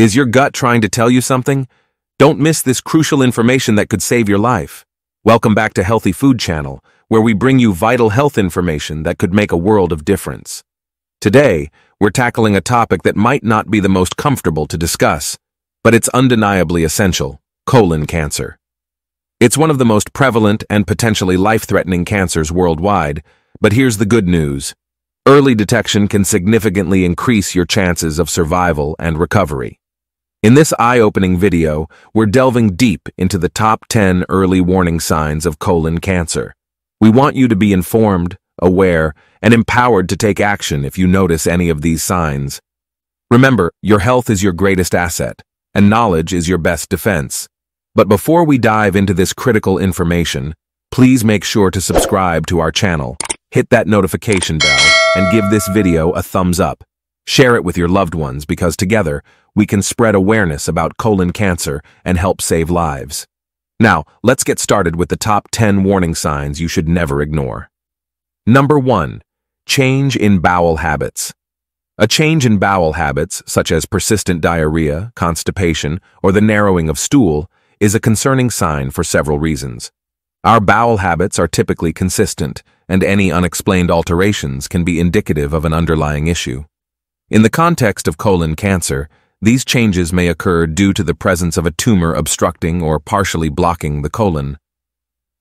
Is your gut trying to tell you something? Don't miss this crucial information that could save your life. Welcome back to Healthy Food Channel, where we bring you vital health information that could make a world of difference. Today, we're tackling a topic that might not be the most comfortable to discuss, but it's undeniably essential, colon cancer. It's one of the most prevalent and potentially life-threatening cancers worldwide, but here's the good news. Early detection can significantly increase your chances of survival and recovery. In this eye-opening video, we're delving deep into the top 10 early warning signs of colon cancer. We want you to be informed, aware, and empowered to take action if you notice any of these signs. Remember, your health is your greatest asset, and knowledge is your best defense. But before we dive into this critical information, please make sure to subscribe to our channel, hit that notification bell, and give this video a thumbs up. Share it with your loved ones because together, we can spread awareness about colon cancer and help save lives. Now, let's get started with the top 10 warning signs you should never ignore. Number 1. Change in bowel habits. A change in bowel habits, such as persistent diarrhea, constipation, or the narrowing of stool, is a concerning sign for several reasons. Our bowel habits are typically consistent, and any unexplained alterations can be indicative of an underlying issue. In the context of colon cancer, these changes may occur due to the presence of a tumor obstructing or partially blocking the colon.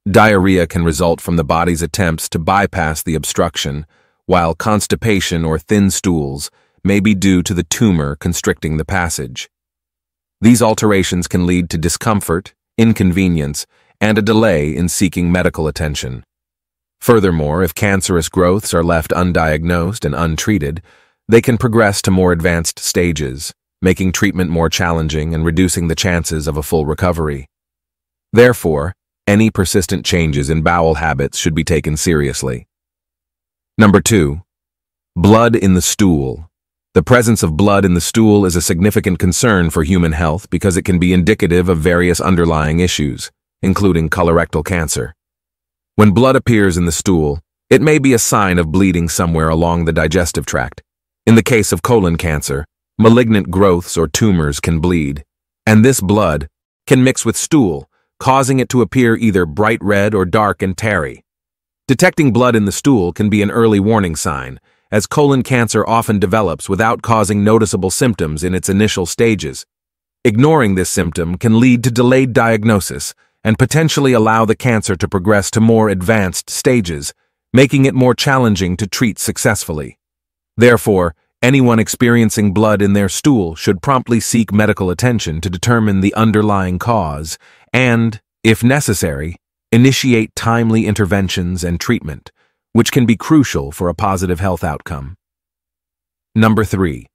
Diarrhea can result from the body's attempts to bypass the obstruction, while constipation or thin stools may be due to the tumor constricting the passage. These alterations can lead to discomfort, inconvenience, and a delay in seeking medical attention. Furthermore, if cancerous growths are left undiagnosed and untreated, they can progress to more advanced stages, making treatment more challenging and reducing the chances of a full recovery. Therefore, any persistent changes in bowel habits should be taken seriously. Number 2. Blood in the stool. The presence of blood in the stool is a significant concern for human health because it can be indicative of various underlying issues, including colorectal cancer. When blood appears in the stool, it may be a sign of bleeding somewhere along the digestive tract. In the case of colon cancer, Malignant growths or tumors can bleed, and this blood can mix with stool, causing it to appear either bright red or dark and tarry. Detecting blood in the stool can be an early warning sign, as colon cancer often develops without causing noticeable symptoms in its initial stages. Ignoring this symptom can lead to delayed diagnosis and potentially allow the cancer to progress to more advanced stages, making it more challenging to treat successfully. Therefore, Anyone experiencing blood in their stool should promptly seek medical attention to determine the underlying cause and, if necessary, initiate timely interventions and treatment, which can be crucial for a positive health outcome. Number 3.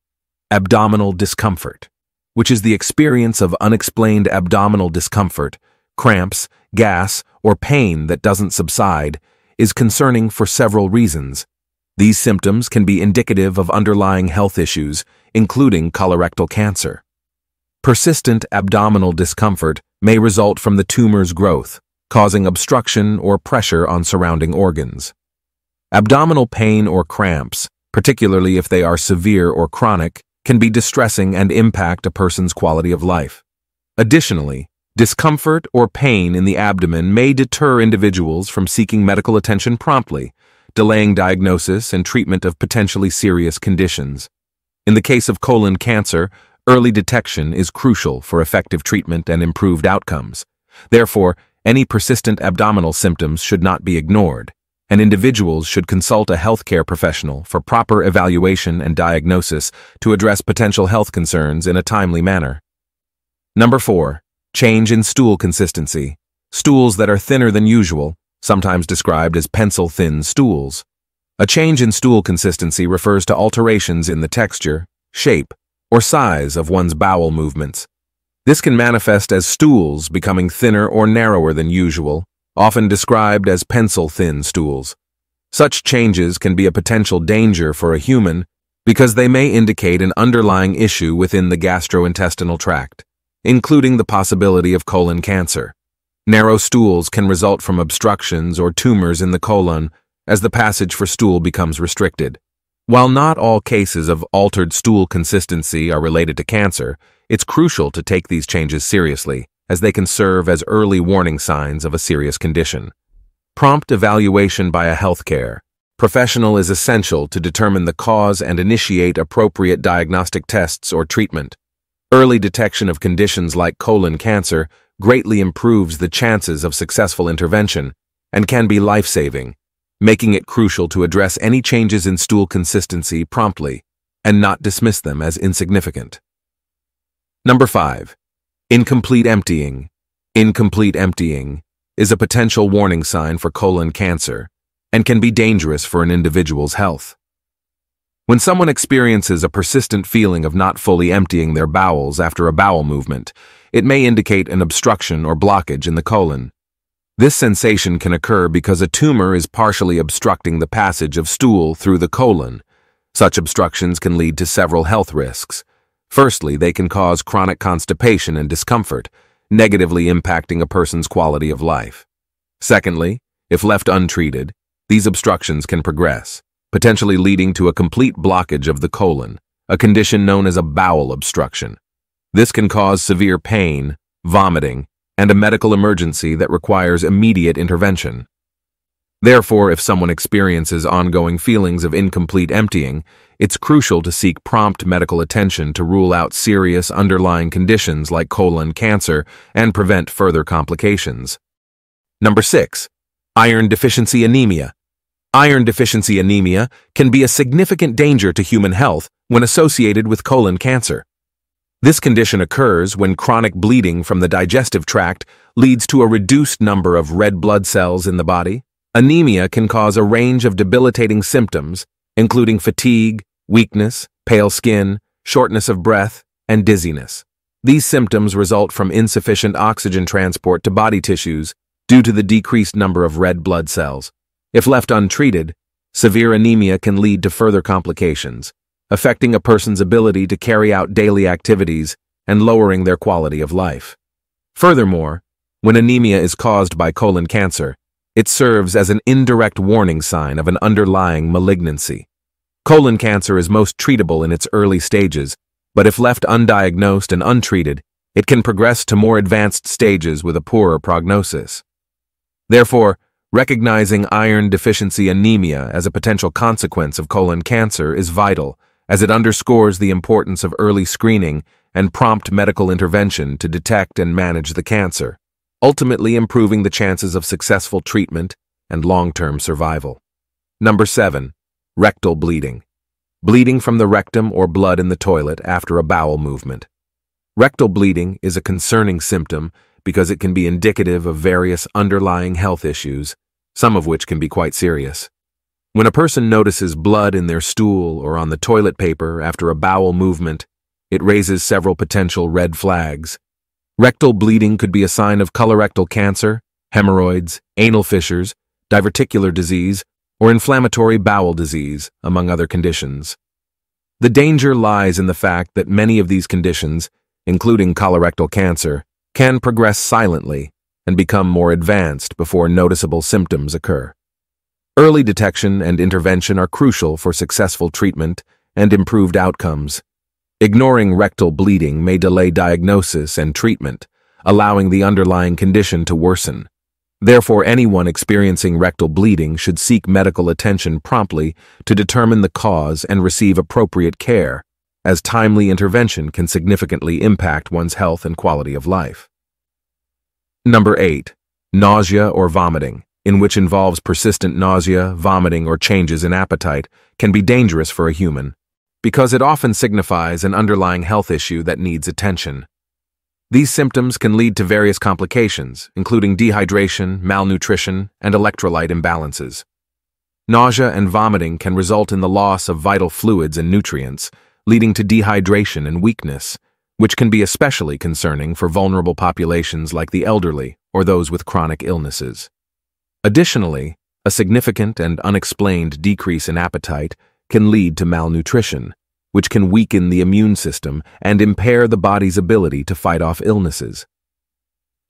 Abdominal discomfort, which is the experience of unexplained abdominal discomfort, cramps, gas, or pain that doesn't subside, is concerning for several reasons, these symptoms can be indicative of underlying health issues, including colorectal cancer. Persistent abdominal discomfort may result from the tumor's growth, causing obstruction or pressure on surrounding organs. Abdominal pain or cramps, particularly if they are severe or chronic, can be distressing and impact a person's quality of life. Additionally, discomfort or pain in the abdomen may deter individuals from seeking medical attention promptly, delaying diagnosis and treatment of potentially serious conditions. In the case of colon cancer, early detection is crucial for effective treatment and improved outcomes. Therefore, any persistent abdominal symptoms should not be ignored, and individuals should consult a healthcare professional for proper evaluation and diagnosis to address potential health concerns in a timely manner. Number 4. Change in stool consistency. Stools that are thinner than usual, sometimes described as pencil-thin stools. A change in stool consistency refers to alterations in the texture, shape, or size of one's bowel movements. This can manifest as stools becoming thinner or narrower than usual, often described as pencil-thin stools. Such changes can be a potential danger for a human because they may indicate an underlying issue within the gastrointestinal tract, including the possibility of colon cancer. Narrow stools can result from obstructions or tumors in the colon as the passage for stool becomes restricted. While not all cases of altered stool consistency are related to cancer, it's crucial to take these changes seriously, as they can serve as early warning signs of a serious condition. Prompt evaluation by a healthcare professional is essential to determine the cause and initiate appropriate diagnostic tests or treatment. Early detection of conditions like colon cancer greatly improves the chances of successful intervention and can be life-saving, making it crucial to address any changes in stool consistency promptly and not dismiss them as insignificant. Number 5. Incomplete emptying. Incomplete emptying is a potential warning sign for colon cancer and can be dangerous for an individual's health. When someone experiences a persistent feeling of not fully emptying their bowels after a bowel movement, it may indicate an obstruction or blockage in the colon. This sensation can occur because a tumor is partially obstructing the passage of stool through the colon. Such obstructions can lead to several health risks. Firstly, they can cause chronic constipation and discomfort, negatively impacting a person's quality of life. Secondly, if left untreated, these obstructions can progress, potentially leading to a complete blockage of the colon, a condition known as a bowel obstruction. This can cause severe pain, vomiting, and a medical emergency that requires immediate intervention. Therefore, if someone experiences ongoing feelings of incomplete emptying, it's crucial to seek prompt medical attention to rule out serious underlying conditions like colon cancer and prevent further complications. Number 6. Iron deficiency anemia. Iron deficiency anemia can be a significant danger to human health when associated with colon cancer. This condition occurs when chronic bleeding from the digestive tract leads to a reduced number of red blood cells in the body. Anemia can cause a range of debilitating symptoms, including fatigue, weakness, pale skin, shortness of breath, and dizziness. These symptoms result from insufficient oxygen transport to body tissues due to the decreased number of red blood cells. If left untreated, severe anemia can lead to further complications, affecting a person's ability to carry out daily activities and lowering their quality of life. Furthermore, when anemia is caused by colon cancer, it serves as an indirect warning sign of an underlying malignancy. Colon cancer is most treatable in its early stages, but if left undiagnosed and untreated, it can progress to more advanced stages with a poorer prognosis. Therefore, Recognizing iron deficiency anemia as a potential consequence of colon cancer is vital, as it underscores the importance of early screening and prompt medical intervention to detect and manage the cancer, ultimately improving the chances of successful treatment and long-term survival. Number 7. Rectal bleeding. Bleeding from the rectum or blood in the toilet after a bowel movement. Rectal bleeding is a concerning symptom because it can be indicative of various underlying health issues, some of which can be quite serious. When a person notices blood in their stool or on the toilet paper after a bowel movement, it raises several potential red flags. Rectal bleeding could be a sign of colorectal cancer, hemorrhoids, anal fissures, diverticular disease, or inflammatory bowel disease, among other conditions. The danger lies in the fact that many of these conditions, including colorectal cancer, can progress silently and become more advanced before noticeable symptoms occur. Early detection and intervention are crucial for successful treatment and improved outcomes. Ignoring rectal bleeding may delay diagnosis and treatment, allowing the underlying condition to worsen. Therefore, anyone experiencing rectal bleeding should seek medical attention promptly to determine the cause and receive appropriate care, as timely intervention can significantly impact one's health and quality of life. Number 8. Nausea or vomiting, in which involves persistent nausea, vomiting, or changes in appetite, can be dangerous for a human, because it often signifies an underlying health issue that needs attention. These symptoms can lead to various complications, including dehydration, malnutrition, and electrolyte imbalances. Nausea and vomiting can result in the loss of vital fluids and nutrients, leading to dehydration and weakness, which can be especially concerning for vulnerable populations like the elderly or those with chronic illnesses. Additionally, a significant and unexplained decrease in appetite can lead to malnutrition, which can weaken the immune system and impair the body's ability to fight off illnesses.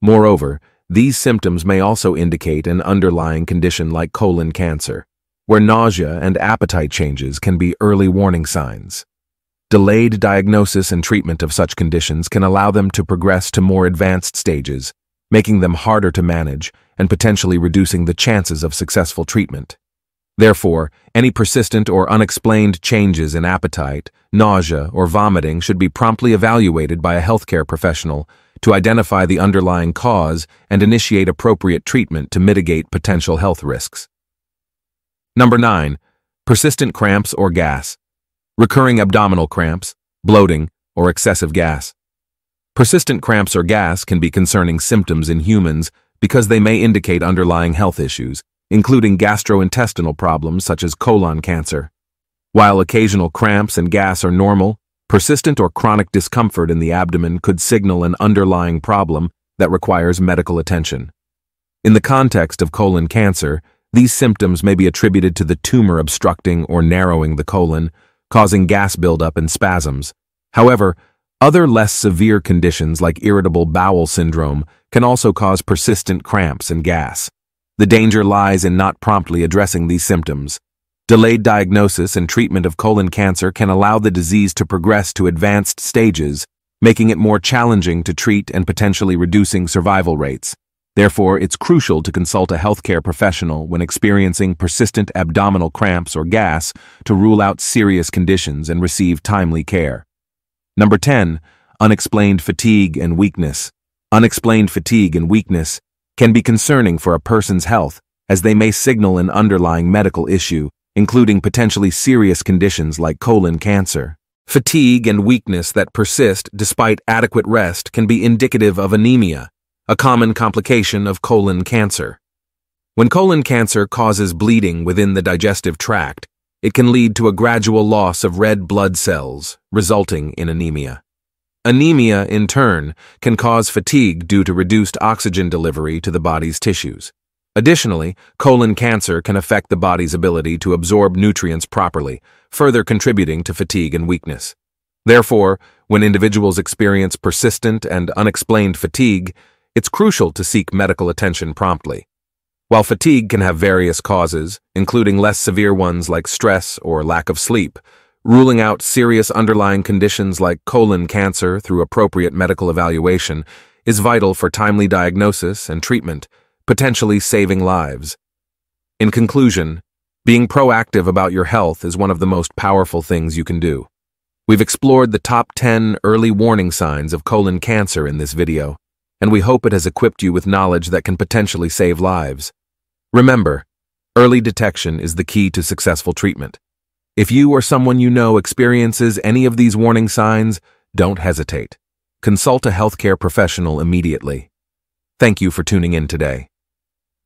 Moreover, these symptoms may also indicate an underlying condition like colon cancer, where nausea and appetite changes can be early warning signs. Delayed diagnosis and treatment of such conditions can allow them to progress to more advanced stages, making them harder to manage and potentially reducing the chances of successful treatment. Therefore, any persistent or unexplained changes in appetite, nausea, or vomiting should be promptly evaluated by a healthcare professional to identify the underlying cause and initiate appropriate treatment to mitigate potential health risks. Number 9. Persistent cramps or gas. Recurring abdominal cramps, bloating, or excessive gas. Persistent cramps or gas can be concerning symptoms in humans because they may indicate underlying health issues, including gastrointestinal problems such as colon cancer. While occasional cramps and gas are normal, persistent or chronic discomfort in the abdomen could signal an underlying problem that requires medical attention. In the context of colon cancer, these symptoms may be attributed to the tumor obstructing or narrowing the colon, causing gas buildup and spasms. However, other less severe conditions like irritable bowel syndrome can also cause persistent cramps and gas. The danger lies in not promptly addressing these symptoms. Delayed diagnosis and treatment of colon cancer can allow the disease to progress to advanced stages, making it more challenging to treat and potentially reducing survival rates. Therefore, it's crucial to consult a healthcare professional when experiencing persistent abdominal cramps or gas to rule out serious conditions and receive timely care. Number 10. Unexplained fatigue and weakness. Unexplained fatigue and weakness can be concerning for a person's health as they may signal an underlying medical issue, including potentially serious conditions like colon cancer. Fatigue and weakness that persist despite adequate rest can be indicative of anemia, a common complication of colon cancer. When colon cancer causes bleeding within the digestive tract, it can lead to a gradual loss of red blood cells, resulting in anemia. Anemia, in turn, can cause fatigue due to reduced oxygen delivery to the body's tissues. Additionally, colon cancer can affect the body's ability to absorb nutrients properly, further contributing to fatigue and weakness. Therefore, when individuals experience persistent and unexplained fatigue, it's crucial to seek medical attention promptly. While fatigue can have various causes, including less severe ones like stress or lack of sleep, Ruling out serious underlying conditions like colon cancer through appropriate medical evaluation is vital for timely diagnosis and treatment, potentially saving lives. In conclusion, being proactive about your health is one of the most powerful things you can do. We've explored the top 10 early warning signs of colon cancer in this video, and we hope it has equipped you with knowledge that can potentially save lives. Remember, early detection is the key to successful treatment. If you or someone you know experiences any of these warning signs, don't hesitate. Consult a healthcare professional immediately. Thank you for tuning in today.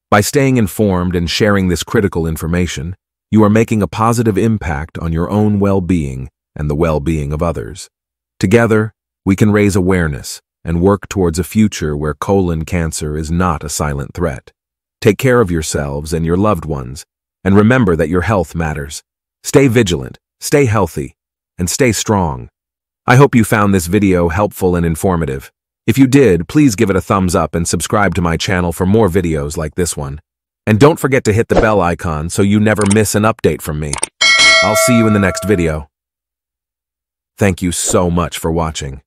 By staying informed and sharing this critical information, you are making a positive impact on your own well-being and the well-being of others. Together, we can raise awareness and work towards a future where colon cancer is not a silent threat. Take care of yourselves and your loved ones, and remember that your health matters. Stay vigilant, stay healthy, and stay strong. I hope you found this video helpful and informative. If you did, please give it a thumbs up and subscribe to my channel for more videos like this one. And don't forget to hit the bell icon so you never miss an update from me. I'll see you in the next video. Thank you so much for watching.